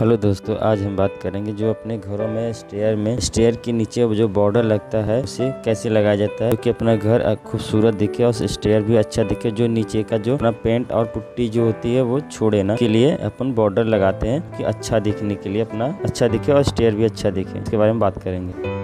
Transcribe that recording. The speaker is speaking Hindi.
हेलो दोस्तों, आज हम बात करेंगे जो अपने घरों में स्टेयर में स्टेयर के नीचे जो बॉर्डर लगता है, उसे कैसे लगाया जाता है? क्योंकि अपना घर खूबसूरत दिखे और स्टेयर भी अच्छा दिखे, जो नीचे का जो अपना पेंट और पुट्टी जो होती है, वो छोड़े ना, के लिए अपन बॉर्डर लगाते हैं कि अच्छा दिखने के लिए अपना अच्छा दिखे और स्टेयर भी अच्छा दिखे। इसके बारे में बात करेंगे।